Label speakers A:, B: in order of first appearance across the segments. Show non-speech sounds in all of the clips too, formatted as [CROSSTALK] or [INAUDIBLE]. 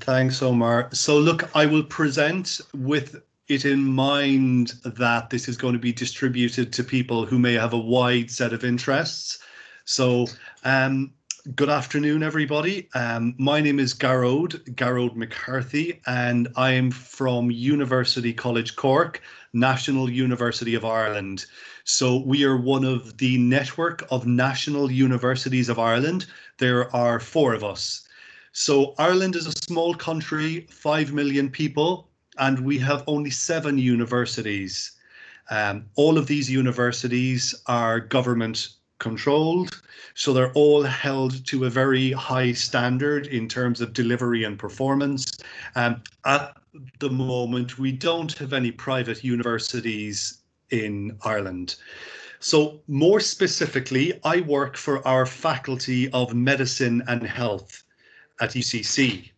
A: Thanks, Omar. So look, I will present with it in mind that this is going to be distributed to people who may have a wide set of interests. So um, good afternoon, everybody. Um, my name is Garrod, Garrod McCarthy, and I am from University College Cork, National University of Ireland. So we are one of the network of national universities of Ireland. There are four of us. So Ireland is a small country, 5 million people, and we have only seven universities. Um, all of these universities are government controlled. So they're all held to a very high standard in terms of delivery and performance. Um, at the moment, we don't have any private universities in Ireland. So more specifically, I work for our Faculty of Medicine and Health at UCC.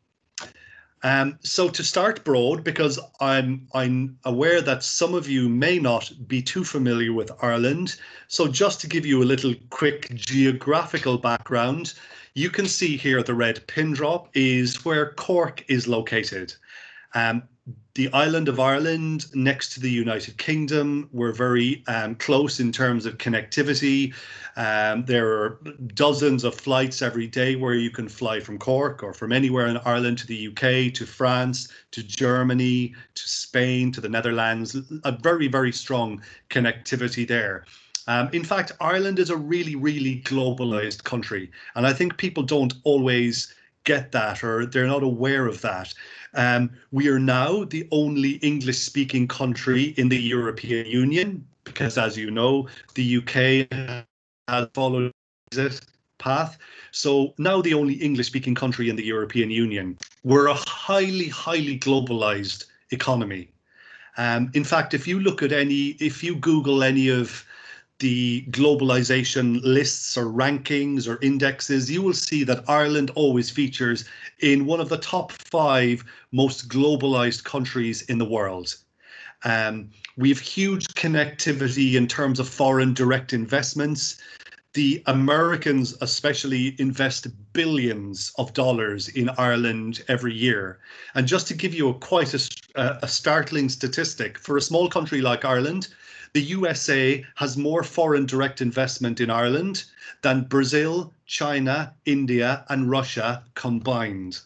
A: Um, so to start broad, because I'm I'm aware that some of you may not be too familiar with Ireland. So just to give you a little quick geographical background, you can see here the red pin drop is where Cork is located. Um, the island of Ireland next to the United Kingdom. We're very um, close in terms of connectivity. Um, there are dozens of flights every day where you can fly from Cork or from anywhere in Ireland to the UK, to France, to Germany, to Spain, to the Netherlands. A very, very strong connectivity there. Um, in fact, Ireland is a really, really globalized country. And I think people don't always get that or they're not aware of that. Um, we are now the only English speaking country in the European Union because, as you know, the UK has followed this path. So now the only English speaking country in the European Union. We're a highly, highly globalized economy. Um, in fact, if you look at any, if you Google any of the globalization lists or rankings or indexes, you will see that Ireland always features in one of the top five most globalized countries in the world. Um, we have huge connectivity in terms of foreign direct investments. The Americans, especially, invest billions of dollars in Ireland every year. And just to give you a quite a, a startling statistic, for a small country like Ireland, the USA has more foreign direct investment in Ireland than Brazil, China, India, and Russia combined.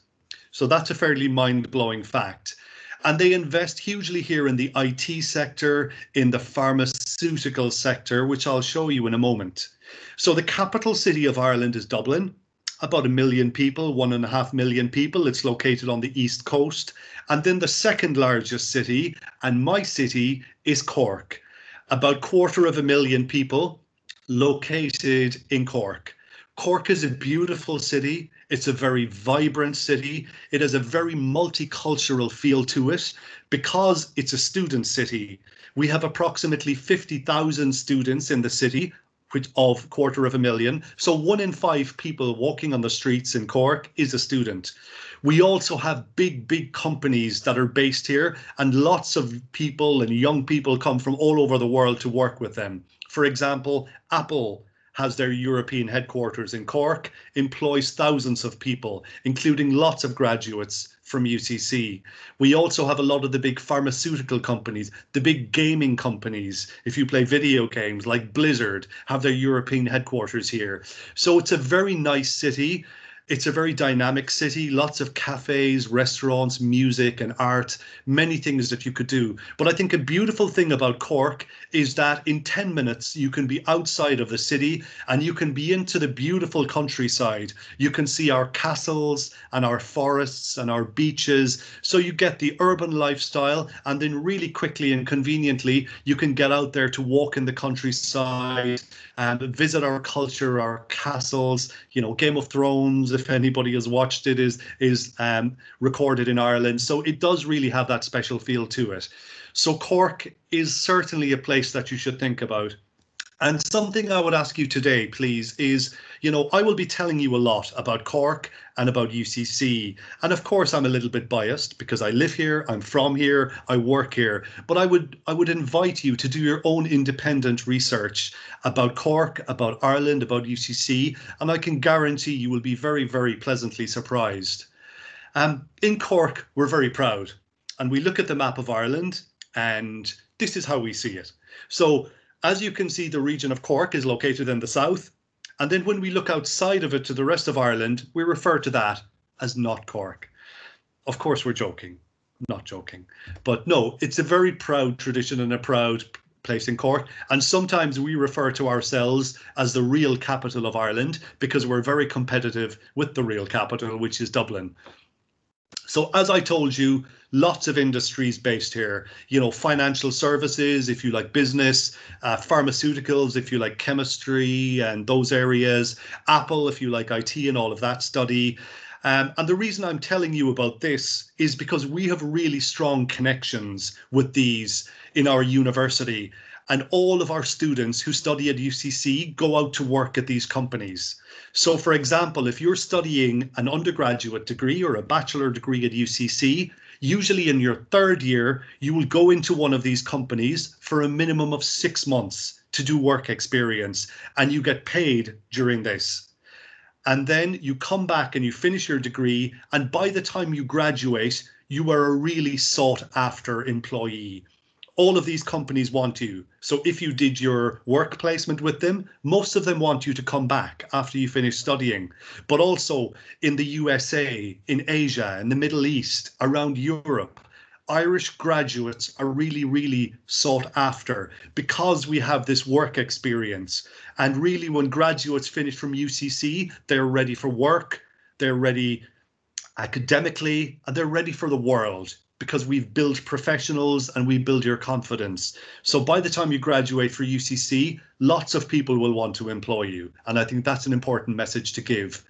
A: So that's a fairly mind blowing fact. And they invest hugely here in the IT sector, in the pharmaceutical sector, which I'll show you in a moment. So the capital city of Ireland is Dublin, about a million people, one and a half million people. It's located on the east coast. And then the second largest city, and my city, is Cork about quarter of a million people located in Cork. Cork is a beautiful city. It's a very vibrant city. It has a very multicultural feel to it because it's a student city. We have approximately 50,000 students in the city, of quarter of a million. So one in five people walking on the streets in Cork is a student. We also have big, big companies that are based here, and lots of people and young people come from all over the world to work with them. For example, Apple has their European headquarters in Cork, employs thousands of people, including lots of graduates from UCC. We also have a lot of the big pharmaceutical companies, the big gaming companies. If you play video games like Blizzard, have their European headquarters here. So it's a very nice city it's a very dynamic city, lots of cafes, restaurants, music, and art, many things that you could do. But I think a beautiful thing about Cork is that in 10 minutes, you can be outside of the city and you can be into the beautiful countryside. You can see our castles and our forests and our beaches. So you get the urban lifestyle, and then really quickly and conveniently, you can get out there to walk in the countryside and visit our culture, our castles, you know, Game of Thrones if anybody has watched it, is is um, recorded in Ireland. So it does really have that special feel to it. So Cork is certainly a place that you should think about. And something I would ask you today, please, is you know, I will be telling you a lot about Cork and about UCC. And of course, I'm a little bit biased because I live here, I'm from here, I work here. But I would I would invite you to do your own independent research about Cork, about Ireland, about UCC, and I can guarantee you will be very, very pleasantly surprised. Um, in Cork, we're very proud. And we look at the map of Ireland, and this is how we see it. So, as you can see, the region of Cork is located in the south. And then when we look outside of it to the rest of Ireland, we refer to that as not Cork. Of course, we're joking, not joking. But no, it's a very proud tradition and a proud place in Cork. And sometimes we refer to ourselves as the real capital of Ireland because we're very competitive with the real capital, which is Dublin. So as I told you, lots of industries based here, you know, financial services, if you like business, uh, pharmaceuticals, if you like chemistry and those areas, Apple, if you like IT and all of that study. Um, and the reason I'm telling you about this is because we have really strong connections with these in our university. And all of our students who study at UCC go out to work at these companies. So, for example, if you're studying an undergraduate degree or a bachelor degree at UCC, usually in your third year, you will go into one of these companies for a minimum of six months to do work experience, and you get paid during this. And then you come back and you finish your degree, and by the time you graduate, you are a really sought after employee all of these companies want you. So if you did your work placement with them, most of them want you to come back after you finish studying. But also in the USA, in Asia, in the Middle East, around Europe, Irish graduates are really, really sought after because we have this work experience. And really, when graduates finish from UCC, they're ready for work, they're ready academically, and they're ready for the world because we've built professionals and we build your confidence. So by the time you graduate for UCC, lots of people will want to employ you. And I think that's an important message to give.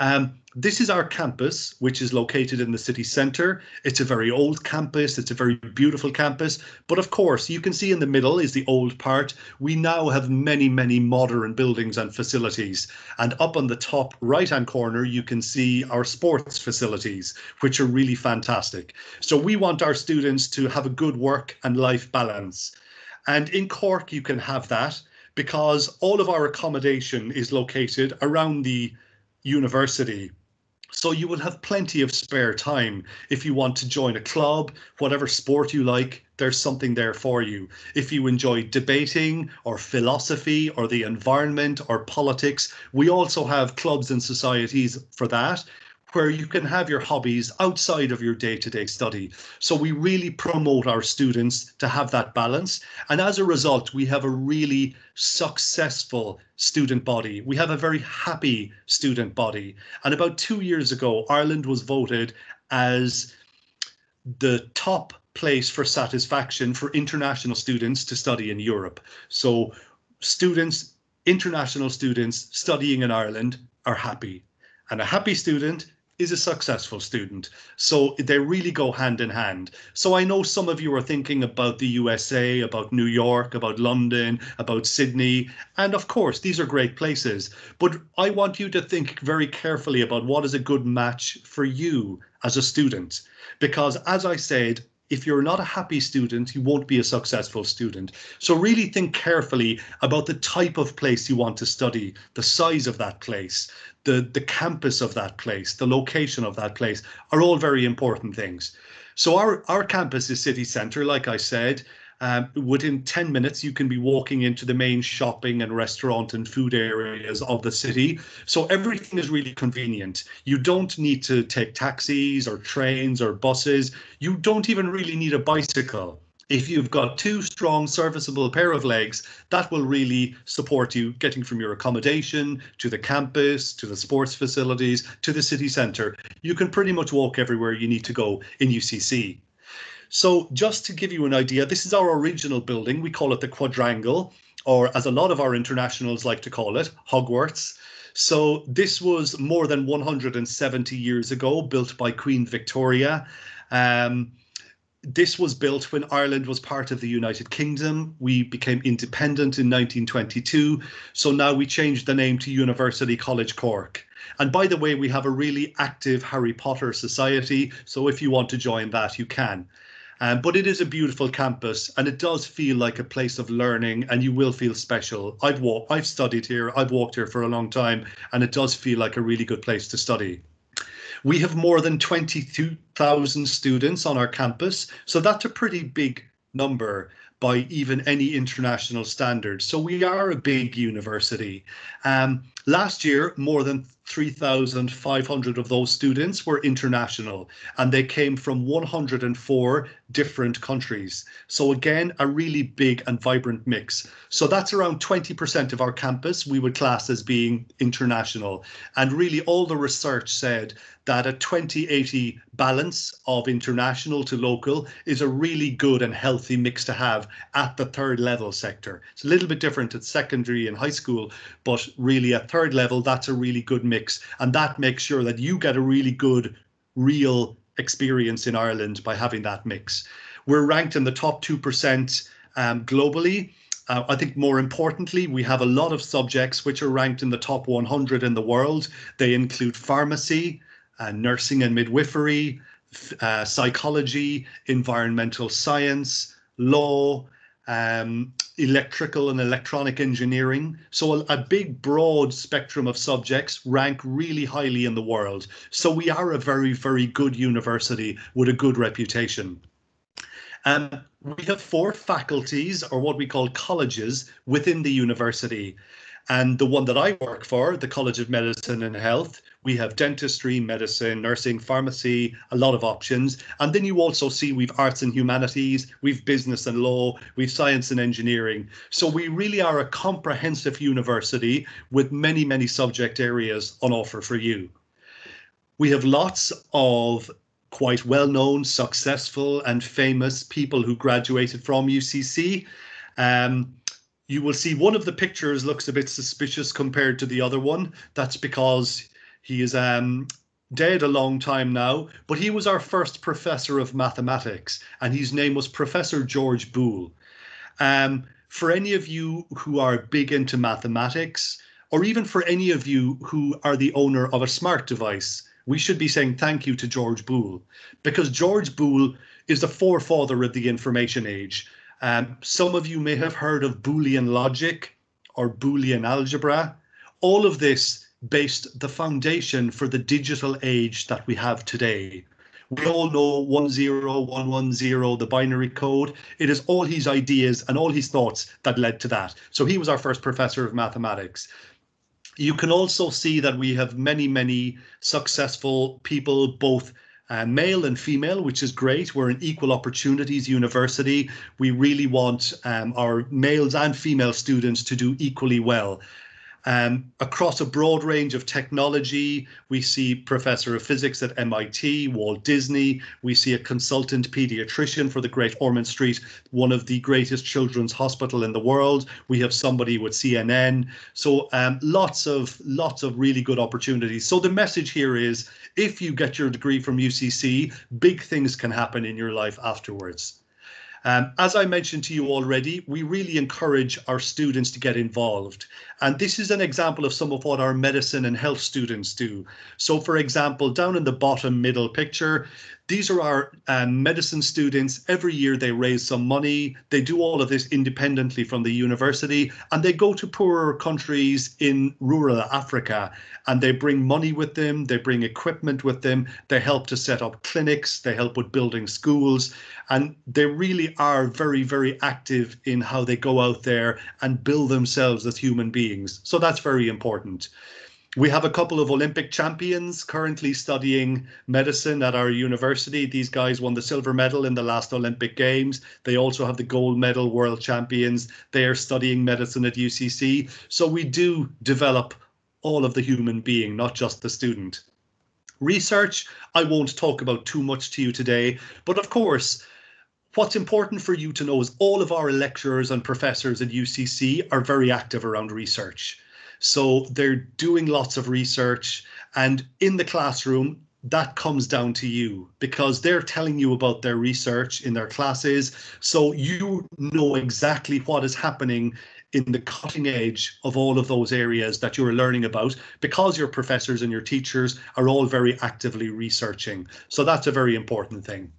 A: Um, this is our campus, which is located in the city centre. It's a very old campus. It's a very beautiful campus. But of course, you can see in the middle is the old part. We now have many, many modern buildings and facilities. And up on the top right hand corner, you can see our sports facilities, which are really fantastic. So we want our students to have a good work and life balance. And in Cork, you can have that because all of our accommodation is located around the university. So you will have plenty of spare time if you want to join a club, whatever sport you like, there's something there for you. If you enjoy debating or philosophy or the environment or politics, we also have clubs and societies for that where you can have your hobbies outside of your day-to-day study. So we really promote our students to have that balance. And as a result, we have a really successful student body. We have a very happy student body. And about two years ago, Ireland was voted as the top place for satisfaction for international students to study in Europe. So students, international students studying in Ireland are happy. And a happy student is a successful student. So they really go hand in hand. So I know some of you are thinking about the USA, about New York, about London, about Sydney. And of course, these are great places. But I want you to think very carefully about what is a good match for you as a student. Because as I said, if you're not a happy student, you won't be a successful student. So really think carefully about the type of place you want to study, the size of that place, the, the campus of that place, the location of that place are all very important things. So our, our campus is city centre, like I said. Um, within 10 minutes, you can be walking into the main shopping and restaurant and food areas of the city. So everything is really convenient. You don't need to take taxis or trains or buses. You don't even really need a bicycle. If you've got two strong serviceable pair of legs, that will really support you getting from your accommodation to the campus, to the sports facilities, to the city centre. You can pretty much walk everywhere you need to go in UCC. So just to give you an idea, this is our original building. We call it the quadrangle, or as a lot of our internationals like to call it, Hogwarts. So this was more than 170 years ago, built by Queen Victoria. Um, this was built when Ireland was part of the United Kingdom. We became independent in 1922. So now we changed the name to University College Cork. And by the way, we have a really active Harry Potter society. So if you want to join that, you can. Um, but it is a beautiful campus and it does feel like a place of learning and you will feel special. I've walked, I've studied here, I've walked here for a long time and it does feel like a really good place to study. We have more than 22,000 students on our campus, so that's a pretty big number by even any international standards. So we are a big university. Um, last year, more than 3,500 of those students were international and they came from 104 different countries. So again, a really big and vibrant mix. So that's around 20% of our campus we would class as being international. And really all the research said that a 2080 balance of international to local is a really good and healthy mix to have at the third level sector. It's a little bit different at secondary and high school, but really at third level, that's a really good mix. And that makes sure that you get a really good, real experience in Ireland by having that mix. We're ranked in the top 2% um, globally. Uh, I think more importantly, we have a lot of subjects which are ranked in the top 100 in the world. They include pharmacy, uh, nursing and midwifery, uh, psychology, environmental science, law, um, electrical and electronic engineering. So a, a, big, broad spectrum of subjects rank really highly in the world. So we are a very, very good university with a good reputation. Um, we have four faculties, or what we call colleges, within the university. And the one that I work for, the College of Medicine and Health, we have dentistry, medicine, nursing, pharmacy, a lot of options. And then you also see we've arts and humanities, we've business and law, we've science and engineering. So we really are a comprehensive university with many, many subject areas on offer for you. We have lots of quite well-known, successful and famous people who graduated from UCC. Um, you will see one of the pictures looks a bit suspicious compared to the other one. That's because he is um, dead a long time now, but he was our first professor of mathematics, and his name was Professor George Boole. Um, for any of you who are big into mathematics, or even for any of you who are the owner of a smart device, we should be saying thank you to George Boole, because George Boole is the forefather of the information age. Um, some of you may have heard of Boolean logic or Boolean algebra. All of this based the foundation for the digital age that we have today. We all know 10110, the binary code. It is all his ideas and all his thoughts that led to that. So he was our first professor of mathematics. You can also see that we have many, many successful people, both uh, male and female, which is great. We're an equal opportunities university. We really want um, our males and female students to do equally well. Um, across a broad range of technology, we see professor of physics at MIT, Walt Disney. We see a consultant pediatrician for the Great Ormond Street, one of the greatest children's hospital in the world. We have somebody with CNN. So um, lots of lots of really good opportunities. So the message here is, if you get your degree from UCC, big things can happen in your life afterwards. Um, as I mentioned to you already, we really encourage our students to get involved. And this is an example of some of what our medicine and health students do. So for example, down in the bottom middle picture, these are our um, medicine students. Every year they raise some money. They do all of this independently from the university and they go to poorer countries in rural Africa and they bring money with them. They bring equipment with them. They help to set up clinics. They help with building schools. And they really are very, very active in how they go out there and build themselves as human beings. So that's very important. We have a couple of Olympic champions currently studying medicine at our university. These guys won the silver medal in the last Olympic Games. They also have the gold medal world champions. They are studying medicine at UCC. So we do develop all of the human being, not just the student. Research, I won't talk about too much to you today, but of course, what's important for you to know is all of our lecturers and professors at UCC are very active around research. So they're doing lots of research and in the classroom, that comes down to you because they're telling you about their research in their classes. So you know exactly what is happening in the cutting edge of all of those areas that you're learning about because your professors and your teachers are all very actively researching. So that's a very important thing.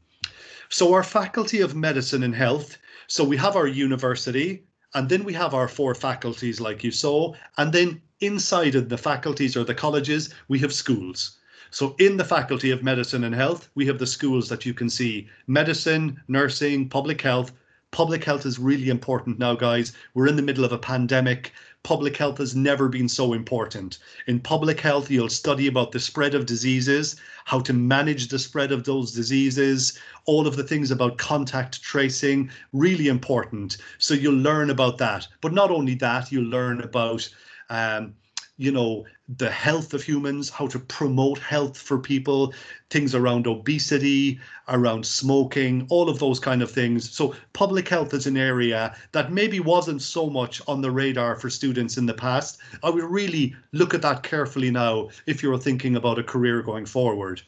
A: So our Faculty of Medicine and Health, so we have our university, and then we have our four faculties like you saw. And then inside of the faculties or the colleges, we have schools. So in the Faculty of Medicine and Health, we have the schools that you can see, medicine, nursing, public health. Public health is really important now, guys. We're in the middle of a pandemic public health has never been so important. In public health, you'll study about the spread of diseases, how to manage the spread of those diseases, all of the things about contact tracing, really important. So you'll learn about that. But not only that, you'll learn about um, you know, the health of humans, how to promote health for people, things around obesity, around smoking, all of those kind of things. So public health is an area that maybe wasn't so much on the radar for students in the past. I would really look at that carefully now if you're thinking about a career going forward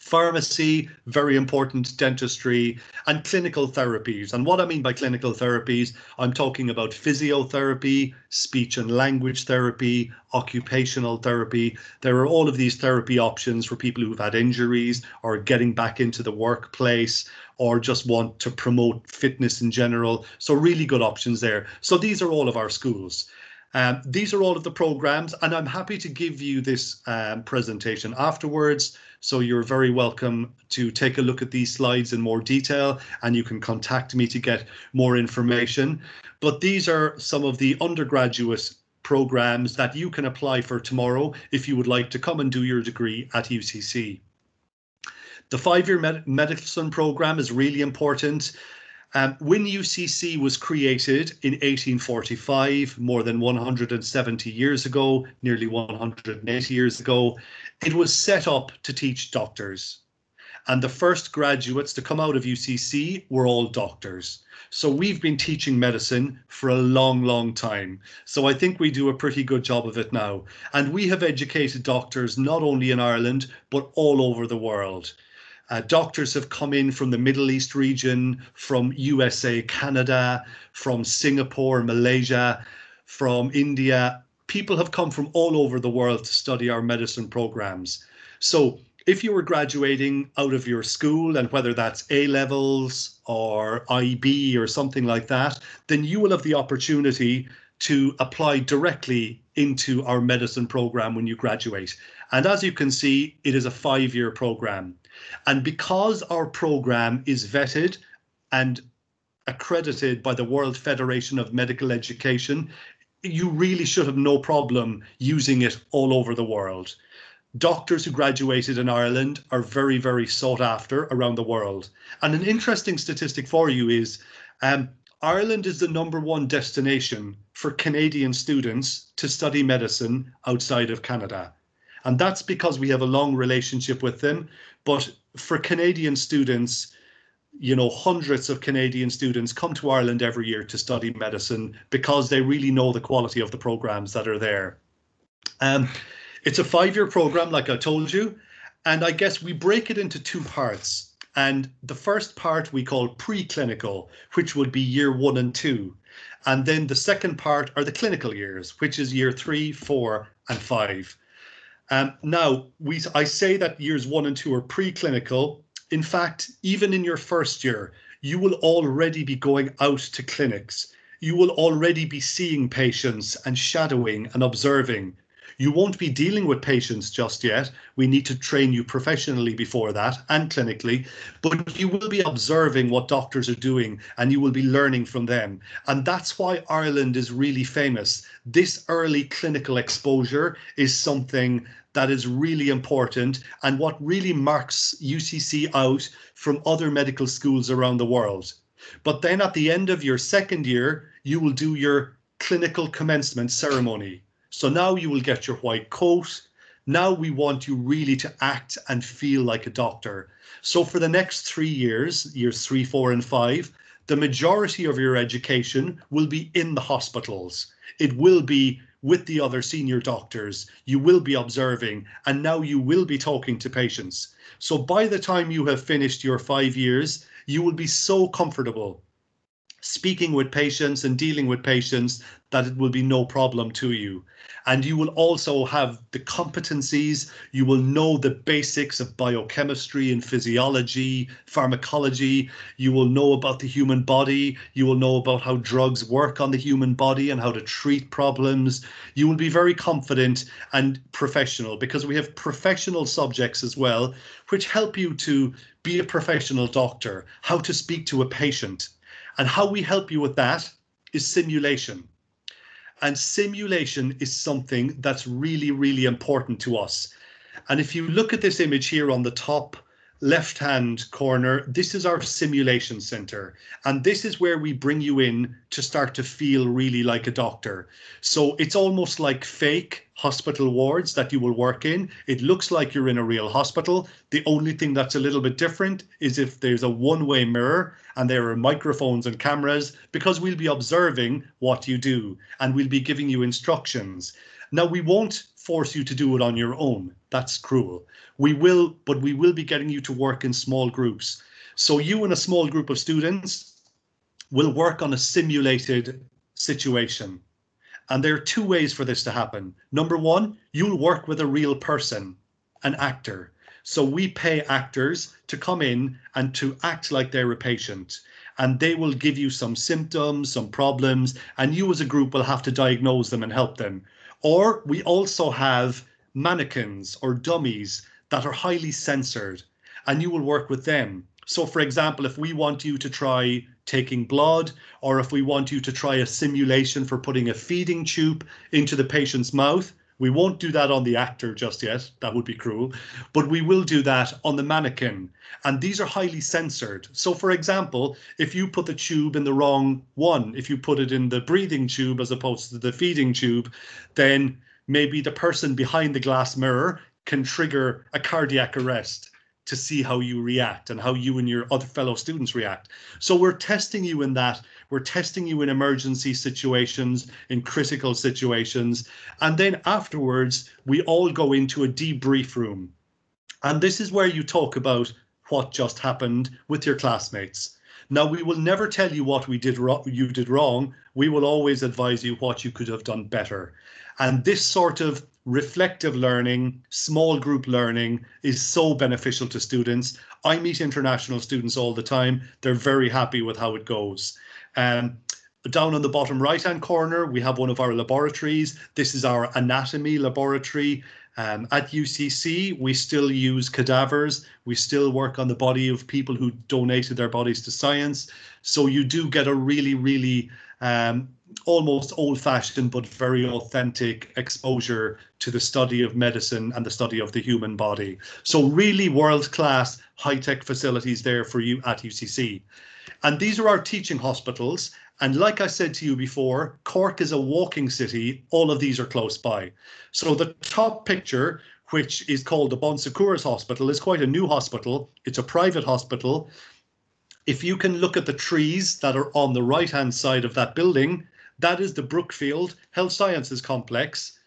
A: pharmacy, very important, dentistry, and clinical therapies. And what I mean by clinical therapies, I'm talking about physiotherapy, speech and language therapy, occupational therapy. There are all of these therapy options for people who've had injuries or getting back into the workplace or just want to promote fitness in general. So really good options there. So these are all of our schools. Um, these are all of the programs, and I'm happy to give you this um, presentation afterwards. So you're very welcome to take a look at these slides in more detail and you can contact me to get more information. But these are some of the undergraduate programs that you can apply for tomorrow if you would like to come and do your degree at UCC. The five-year med medicine program is really important. Um, when UCC was created in 1845, more than 170 years ago, nearly 180 years ago, it was set up to teach doctors. And the first graduates to come out of UCC were all doctors. So we've been teaching medicine for a long, long time. So I think we do a pretty good job of it now. And we have educated doctors not only in Ireland, but all over the world. Uh, doctors have come in from the Middle East region, from USA, Canada, from Singapore, Malaysia, from India. People have come from all over the world to study our medicine programs. So if you were graduating out of your school and whether that's A levels or IB or something like that, then you will have the opportunity to apply directly into our medicine program when you graduate. And as you can see, it is a five year program. And because our program is vetted and accredited by the World Federation of Medical Education, you really should have no problem using it all over the world. Doctors who graduated in Ireland are very, very sought after around the world. And an interesting statistic for you is um, Ireland is the number one destination for Canadian students to study medicine outside of Canada. And that's because we have a long relationship with them. But for Canadian students, you know, hundreds of Canadian students come to Ireland every year to study medicine because they really know the quality of the programs that are there. Um, it's a five-year program, like I told you, and I guess we break it into two parts. And the first part we call preclinical, which would be year one and two. And then the second part are the clinical years, which is year three, four, and five. Um, now, we I say that years one and two are preclinical. In fact, even in your first year, you will already be going out to clinics. You will already be seeing patients and shadowing and observing. You won't be dealing with patients just yet. We need to train you professionally before that and clinically, but you will be observing what doctors are doing and you will be learning from them. And that's why Ireland is really famous. This early clinical exposure is something that is really important and what really marks UCC out from other medical schools around the world. But then at the end of your second year, you will do your clinical commencement ceremony. So now you will get your white coat. Now we want you really to act and feel like a doctor. So for the next three years, years three, four, and five, the majority of your education will be in the hospitals. It will be with the other senior doctors, you will be observing, and now you will be talking to patients. So by the time you have finished your five years, you will be so comfortable speaking with patients and dealing with patients that it will be no problem to you. And you will also have the competencies, you will know the basics of biochemistry and physiology, pharmacology, you will know about the human body, you will know about how drugs work on the human body and how to treat problems. You will be very confident and professional because we have professional subjects as well, which help you to be a professional doctor, how to speak to a patient. And how we help you with that is simulation. And simulation is something that's really, really important to us. And if you look at this image here on the top left hand corner, this is our simulation center. And this is where we bring you in to start to feel really like a doctor. So it's almost like fake hospital wards that you will work in. It looks like you're in a real hospital. The only thing that's a little bit different is if there's a one way mirror and there are microphones and cameras, because we'll be observing what you do and we'll be giving you instructions. Now, we won't force you to do it on your own. That's cruel. We will, but we will be getting you to work in small groups. So you and a small group of students will work on a simulated situation. And there are two ways for this to happen. Number one, you'll work with a real person, an actor. So we pay actors to come in and to act like they're a patient. And they will give you some symptoms, some problems, and you as a group will have to diagnose them and help them. Or we also have mannequins or dummies that are highly censored, and you will work with them. So, for example, if we want you to try taking blood, or if we want you to try a simulation for putting a feeding tube into the patient's mouth. We won't do that on the actor just yet. That would be cruel. But we will do that on the mannequin. And these are highly censored. So, for example, if you put the tube in the wrong one, if you put it in the breathing tube as opposed to the feeding tube, then maybe the person behind the glass mirror can trigger a cardiac arrest to see how you react and how you and your other fellow students react. So we're testing you in that. We're testing you in emergency situations, in critical situations. And then afterwards, we all go into a debrief room. And this is where you talk about what just happened with your classmates. Now, we will never tell you what we did you did wrong. We will always advise you what you could have done better. And this sort of reflective learning, small group learning is so beneficial to students. I meet international students all the time. They're very happy with how it goes. Um, down on the bottom right hand corner, we have one of our laboratories. This is our anatomy laboratory. Um, at UCC, we still use cadavers. We still work on the body of people who donated their bodies to science. So you do get a really, really um, almost old fashioned but very authentic exposure to the study of medicine and the study of the human body. So, really world class high tech facilities there for you at UCC. And these are our teaching hospitals. And like I said to you before, Cork is a walking city. All of these are close by. So, the top picture, which is called the Bon Secours Hospital, is quite a new hospital. It's a private hospital. If you can look at the trees that are on the right hand side of that building, that is the Brookfield Health Sciences Complex,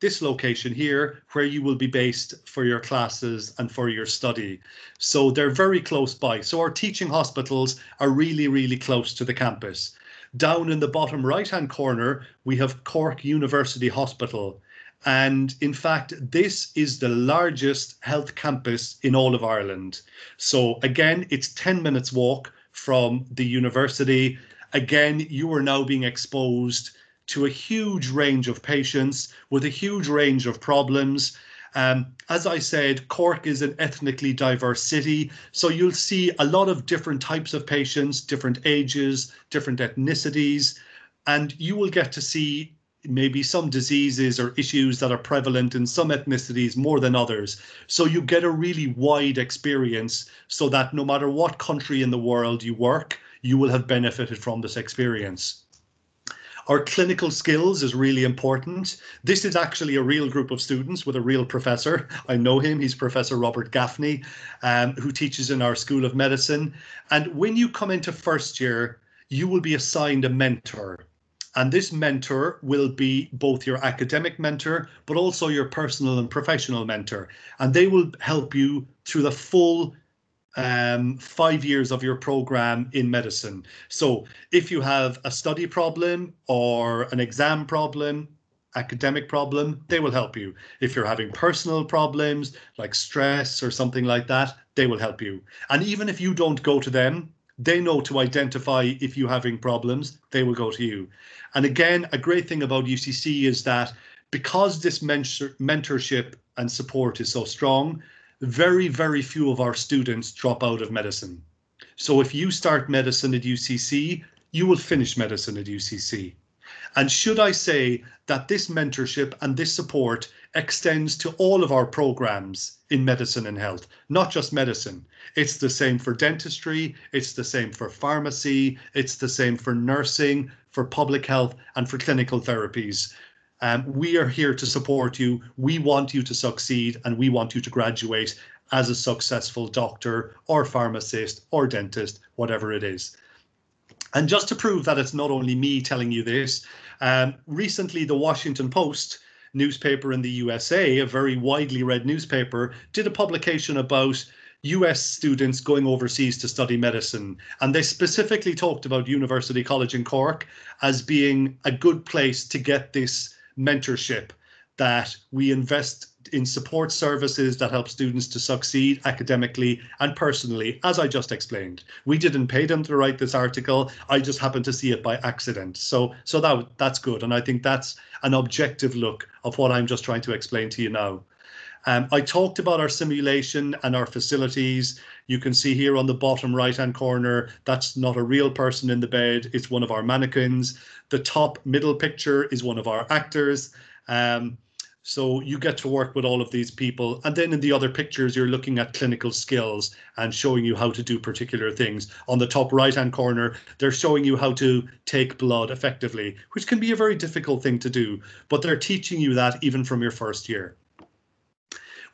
A: this location here, where you will be based for your classes and for your study. So they're very close by. So our teaching hospitals are really, really close to the campus. Down in the bottom right hand corner, we have Cork University Hospital. And in fact, this is the largest health campus in all of Ireland. So again, it's 10 minutes walk from the university again, you are now being exposed to a huge range of patients with a huge range of problems. Um, as I said, Cork is an ethnically diverse city, so you'll see a lot of different types of patients, different ages, different ethnicities, and you will get to see maybe some diseases or issues that are prevalent in some ethnicities more than others. So you get a really wide experience so that no matter what country in the world you work, you will have benefited from this experience. Our clinical skills is really important. This is actually a real group of students with a real professor. I know him, he's Professor Robert Gaffney, um, who teaches in our School of Medicine. And when you come into first year, you will be assigned a mentor. And this mentor will be both your academic mentor, but also your personal and professional mentor. And they will help you through the full um, five years of your program in medicine. So if you have a study problem or an exam problem, academic problem, they will help you. If you're having personal problems like stress or something like that, they will help you. And even if you don't go to them, they know to identify if you're having problems, they will go to you. And again, a great thing about UCC is that because this mentor mentorship and support is so strong, very, very few of our students drop out of medicine. So if you start medicine at UCC, you will finish medicine at UCC. And should I say that this mentorship and this support extends to all of our programs in medicine and health, not just medicine. It's the same for dentistry, it's the same for pharmacy, it's the same for nursing, for public health, and for clinical therapies. Um, we are here to support you. We want you to succeed and we want you to graduate as a successful doctor or pharmacist or dentist, whatever it is. And just to prove that it's not only me telling you this, um, recently the Washington Post newspaper in the USA, a very widely read newspaper, did a publication about US students going overseas to study medicine. And they specifically talked about University College in Cork as being a good place to get this mentorship that we invest in support services that help students to succeed academically and personally, as I just explained. We didn't pay them to write this article. I just happened to see it by accident. So so that that's good. And I think that's an objective look of what I'm just trying to explain to you now. Um, I talked about our simulation and our facilities. You can see here on the bottom right hand corner, that's not a real person in the bed, it's one of our mannequins. The top middle picture is one of our actors. Um, so you get to work with all of these people. And then in the other pictures, you're looking at clinical skills and showing you how to do particular things. On the top right hand corner, they're showing you how to take blood effectively, which can be a very difficult thing to do, but they're teaching you that even from your first year.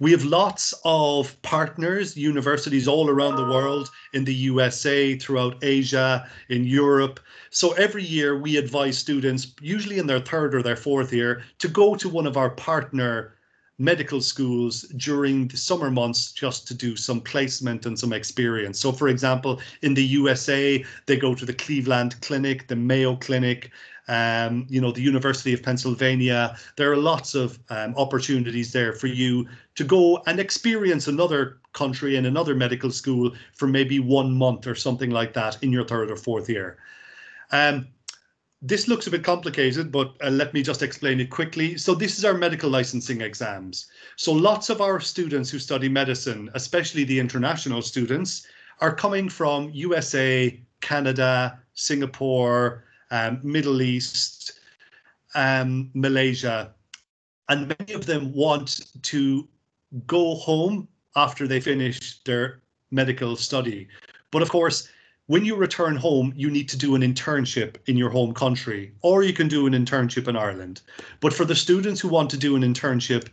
A: We have lots of partners, universities all around the world, in the USA, throughout Asia, in Europe. So every year we advise students, usually in their third or their fourth year, to go to one of our partner medical schools during the summer months just to do some placement and some experience. So, for example, in the USA, they go to the Cleveland Clinic, the Mayo Clinic, um, you know, the University of Pennsylvania. There are lots of um, opportunities there for you to go and experience another country and another medical school for maybe one month or something like that in your third or fourth year. Um, this looks a bit complicated, but uh, let me just explain it quickly. So this is our medical licensing exams. So lots of our students who study medicine, especially the international students, are coming from USA, Canada, Singapore, um, Middle East, um, Malaysia, and many of them want to go home after they finish their medical study. But of course, when you return home, you need to do an internship in your home country, or you can do an internship in Ireland. But for the students who want to do an internship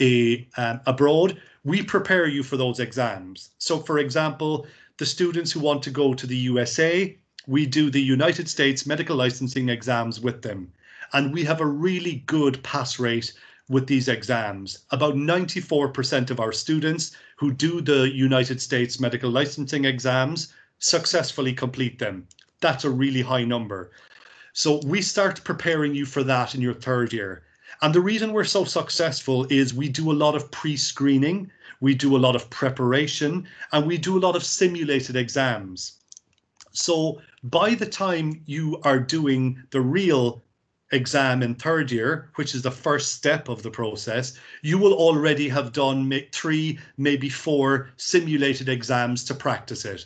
A: a, um, abroad, we prepare you for those exams. So, for example, the students who want to go to the USA, we do the United States medical licensing exams with them. And we have a really good pass rate with these exams. About 94% of our students who do the United States medical licensing exams successfully complete them. That's a really high number. So we start preparing you for that in your third year. And the reason we're so successful is we do a lot of pre screening, we do a lot of preparation, and we do a lot of simulated exams. So by the time you are doing the real exam in third year, which is the first step of the process, you will already have done three, maybe four simulated exams to practice it.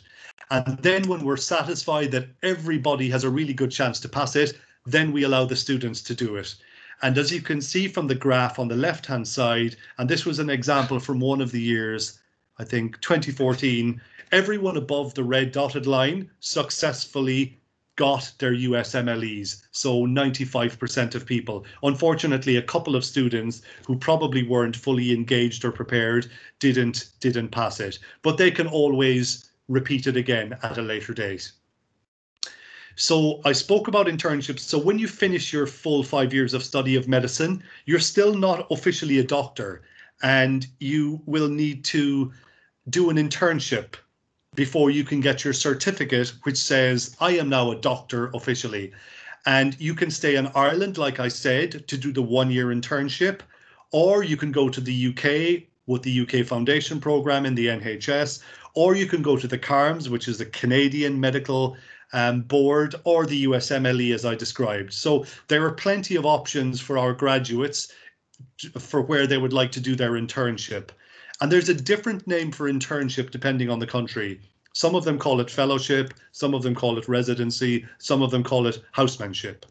A: And then when we're satisfied that everybody has a really good chance to pass it, then we allow the students to do it. And as you can see from the graph on the left hand side, and this was an example from one of the years, I think 2014, everyone above the red dotted line successfully got their USMLEs. So 95% of people. Unfortunately, a couple of students who probably weren't fully engaged or prepared didn't didn't pass it. But they can always repeat it again at a later date. So I spoke about internships. So when you finish your full five years of study of medicine, you're still not officially a doctor and you will need to do an internship before you can get your certificate, which says, I am now a doctor officially. And you can stay in Ireland, like I said, to do the one year internship, or you can go to the UK with the UK Foundation Programme in the NHS, or you can go to the CARMS, which is the Canadian Medical um, Board, or the USMLE, as I described. So there are plenty of options for our graduates for where they would like to do their internship. And there's a different name for internship depending on the country. Some of them call it fellowship, some of them call it residency, some of them call it housemanship.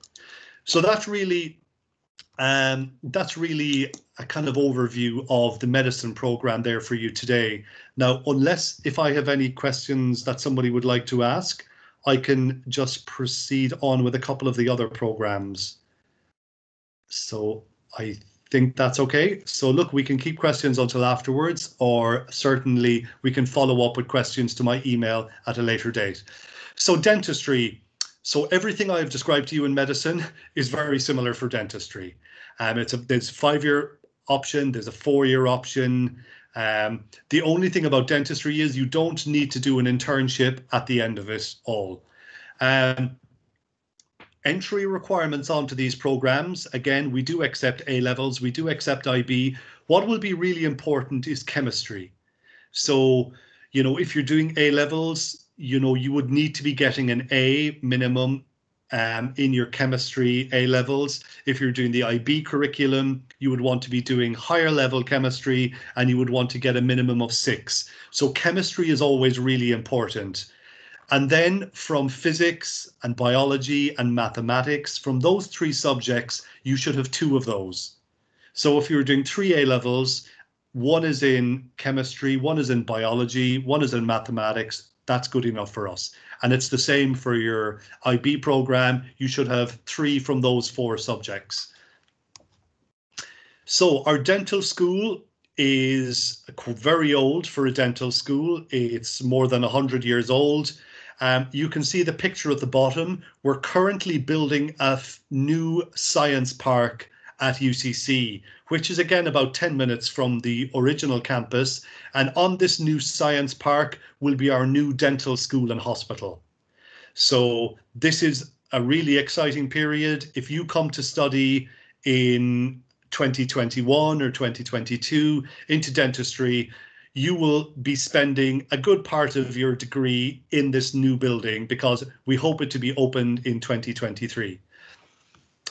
A: So that's really um, that's really a kind of overview of the medicine program there for you today. Now, unless if I have any questions that somebody would like to ask, I can just proceed on with a couple of the other programs. So I think that's okay. So look, we can keep questions until afterwards, or certainly we can follow up with questions to my email at a later date. So dentistry. So everything I've described to you in medicine is very similar for dentistry. Um, it's a there's five-year option, there's a four-year option. Um, the only thing about dentistry is you don't need to do an internship at the end of it all. Um, entry requirements onto these programs. Again, we do accept A levels, we do accept IB. What will be really important is chemistry. So, you know, if you're doing A levels, you know, you would need to be getting an A minimum um, in your chemistry A levels. If you're doing the IB curriculum, you would want to be doing higher level chemistry and you would want to get a minimum of six. So chemistry is always really important. And then from physics and biology and mathematics, from those three subjects, you should have two of those. So if you're doing three A levels, one is in chemistry, one is in biology, one is in mathematics, that's good enough for us. And it's the same for your IB program. You should have three from those four subjects. So our dental school is very old for a dental school. It's more than 100 years old. Um, you can see the picture at the bottom. We're currently building a new science park at UCC, which is again about 10 minutes from the original campus. And on this new science park will be our new dental school and hospital. So this is a really exciting period. If you come to study in 2021 or 2022 into dentistry, you will be spending a good part of your degree in this new building because we hope it to be opened in 2023.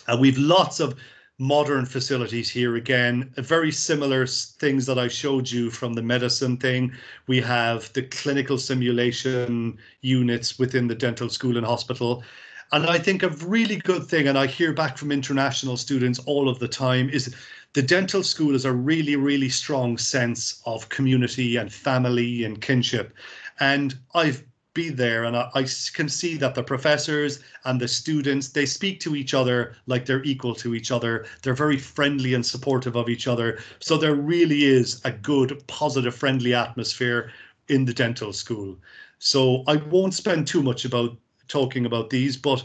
A: Uh, we've lots of modern facilities here again, very similar things that I showed you from the medicine thing. We have the clinical simulation units within the dental school and hospital. And I think a really good thing, and I hear back from international students all of the time, is the dental school has a really, really strong sense of community and family and kinship. And I've been there and I, I, can see that the professors and the students, they speak to each other like they're equal to each other. They're very friendly and supportive of each other. So there really is a good, positive, friendly atmosphere in the dental school. So I won't spend too much about talking about these, but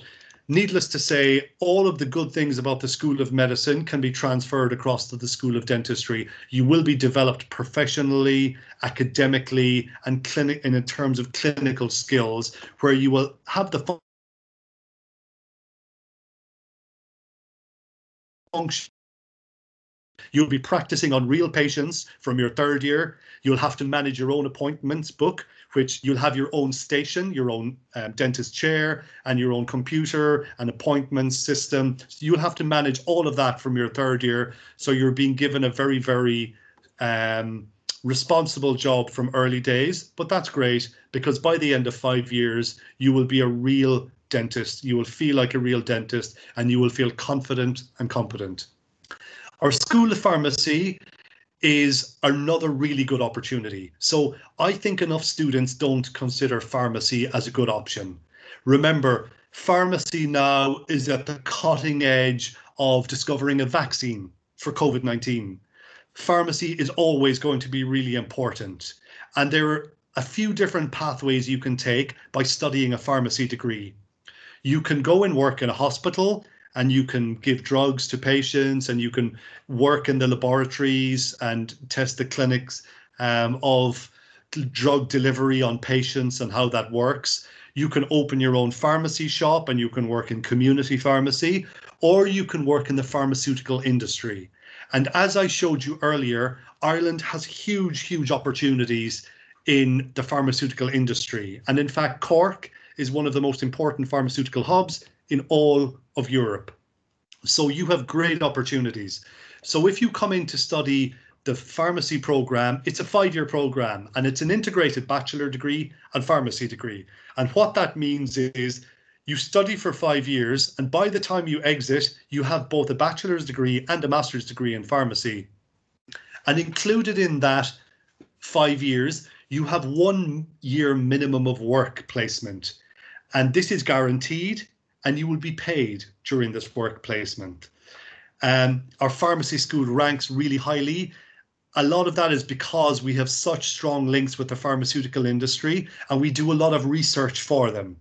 A: Needless to say, all of the good things about the School of Medicine can be transferred across to the School of Dentistry. You will be developed professionally, academically, and clinic in terms of clinical skills, where you will have the function You'll be practicing on real patients from your third year. You'll have to manage your own appointments book, which you'll have your own station, your own um, dentist chair, and your own computer and appointments system. So you'll have to manage all of that from your third year. So you're being given a very, very um, responsible job from early days. But that's great because by the end of five years, you will be a real dentist. You will feel like a real dentist and you will feel confident and competent. Our School of Pharmacy is another really good opportunity. So I think enough students don't consider pharmacy as a good option. Remember, pharmacy now is at the cutting edge of discovering a vaccine for COVID 19. Pharmacy is always going to be really important. And there are a few different pathways you can take by studying a pharmacy degree. You can go and work in a hospital and you can give drugs to patients and you can work in the laboratories and test the clinics um, of drug delivery on patients and how that works. You can open your own pharmacy shop and you can work in community pharmacy, or you can work in the pharmaceutical industry. And as I showed you earlier, Ireland has huge, huge opportunities in the pharmaceutical industry. And in fact, Cork is one of the most important pharmaceutical hubs in all of Europe. So you have great opportunities. So if you come in to study the pharmacy program, it's a five-year program and it's an integrated bachelor degree and pharmacy degree. And what that means is you study for five years and by the time you exit, you have both a bachelor's degree and a master's degree in pharmacy. And included in that five years, you have one year minimum of work placement. And this is guaranteed and you will be paid during this work placement. Um, our pharmacy school ranks really highly. A lot of that is because we have such strong links with the pharmaceutical industry and we do a lot of research for them.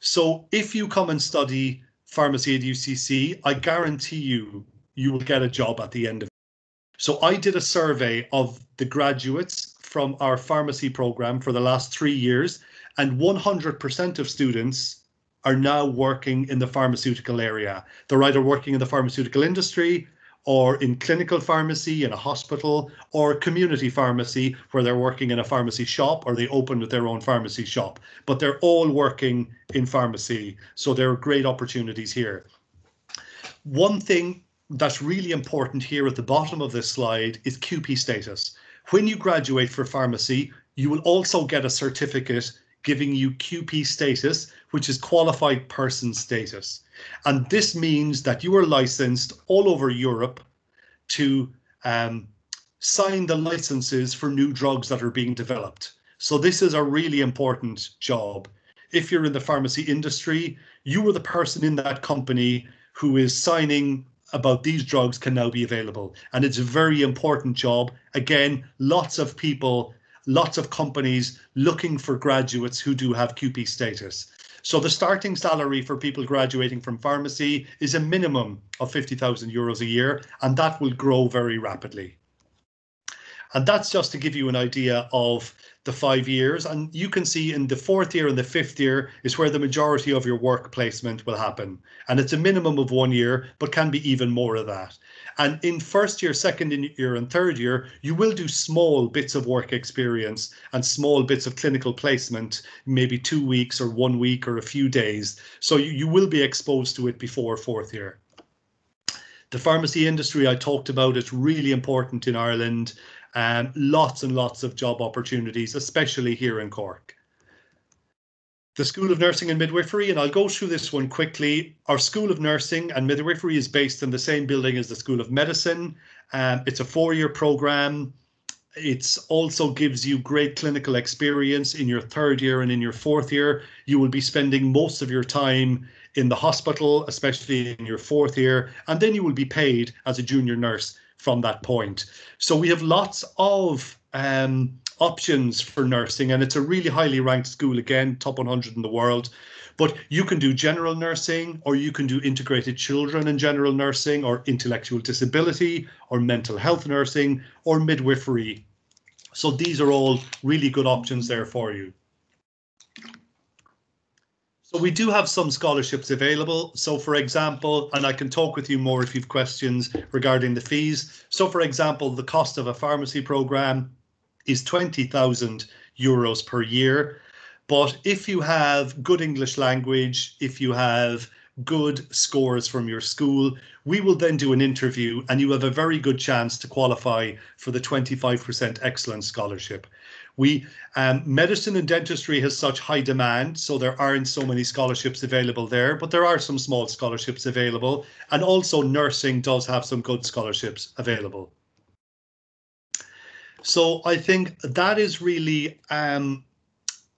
A: So if you come and study pharmacy at UCC, I guarantee you, you will get a job at the end of it. So I did a survey of the graduates from our pharmacy program for the last three years and 100% of students are now working in the pharmaceutical area. They're either working in the pharmaceutical industry or in clinical pharmacy in a hospital or community pharmacy where they're working in a pharmacy shop or they opened their own pharmacy shop. But they're all working in pharmacy. So there are great opportunities here. One thing that's really important here at the bottom of this slide is QP status. When you graduate for pharmacy, you will also get a certificate giving you QP status, which is qualified person status. And this means that you are licensed all over Europe to um, sign the licenses for new drugs that are being developed. So this is a really important job. If you're in the pharmacy industry, you are the person in that company who is signing about these drugs can now be available. And it's a very important job. Again, lots of people lots of companies looking for graduates who do have QP status. So the starting salary for people graduating from pharmacy is a minimum of 50,000 euros a year, and that will grow very rapidly. And that's just to give you an idea of the five years. And you can see in the fourth year and the fifth year is where the majority of your work placement will happen. And it's a minimum of one year, but can be even more of that. And in first year, second year, and third year, you will do small bits of work experience and small bits of clinical placement, maybe two weeks or one week or a few days. So you, you will be exposed to it before fourth year. The pharmacy industry I talked about, is really important in Ireland. Um, lots and lots of job opportunities, especially here in Cork the School of Nursing and Midwifery, and I'll go through this one quickly. Our School of Nursing and Midwifery is based in the same building as the School of Medicine. Um, it's a four-year program. It also gives you great clinical experience in your third year and in your fourth year. You will be spending most of your time in the hospital, especially in your fourth year, and then you will be paid as a junior nurse from that point. So we have lots of um, options for nursing, and it's a really highly ranked school again, top 100 in the world. But you can do general nursing, or you can do integrated children and general nursing, or intellectual disability, or mental health nursing, or midwifery. So these are all really good options there for you. So we do have some scholarships available. So for example, and I can talk with you more if you've questions regarding the fees. So for example, the cost of a pharmacy program is 20,000 euros per year. But if you have good English language, if you have good scores from your school, we will then do an interview and you have a very good chance to qualify for the 25% excellence scholarship. We um, medicine and dentistry has such high demand, so there aren't so many scholarships available there, but there are some small scholarships available. And also nursing does have some good scholarships available. So I think that is really um,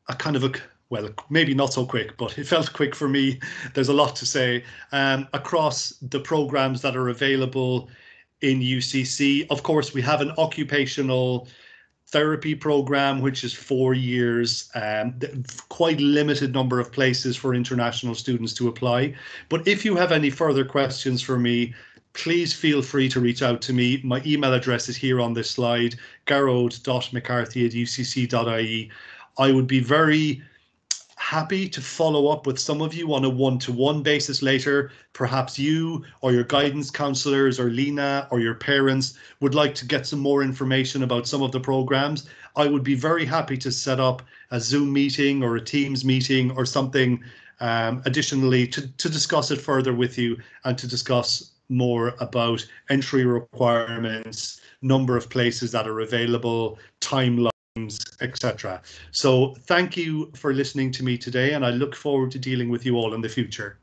A: a kind of a well, maybe not so quick, but it [LAUGHS] felt quick for me. There's a lot to say um, across the programs that are available in UCC. Of course, we have an occupational therapy program, which is four years, um, quite limited number of places for international students to apply. But if you have any further questions for me, please feel free to reach out to me. My email address is here on this slide, garrod.mccarthy at ucc.ie. I would be very happy to follow up with some of you on a one-to-one basis later. Perhaps you or your guidance counselors or Lena or your parents would like to get some more information about some of the programs. I would be very happy to set up a Zoom meeting or a Teams meeting or something um, additionally to, to discuss it further with you and to discuss more about entry requirements, number of places that are available, timeline etc. So thank you for listening to me today, and I look forward to dealing with you all in the future.